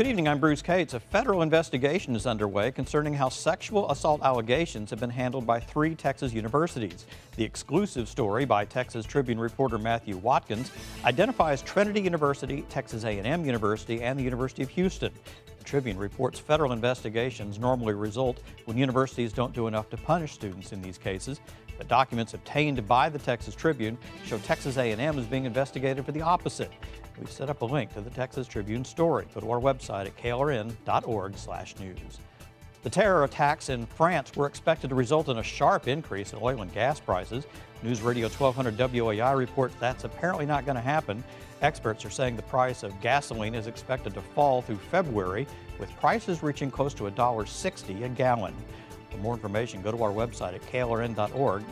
Good evening, I'm Bruce Cates. A federal investigation is underway concerning how sexual assault allegations have been handled by three Texas universities. The exclusive story by Texas Tribune reporter Matthew Watkins identifies Trinity University, Texas A&M University, and the University of Houston. The Tribune reports federal investigations normally result when universities don't do enough to punish students in these cases. But documents obtained by the Texas Tribune show Texas A&M is being investigated for the opposite. We've set up a link to the Texas Tribune story. Go to our website at klrn.org/news. The terror attacks in France were expected to result in a sharp increase in oil and gas prices. News Radio 1200 WOAI reports that's apparently not going to happen. Experts are saying the price of gasoline is expected to fall through February, with prices reaching close to $1.60 a gallon. For more information, go to our website at klrn.org/news.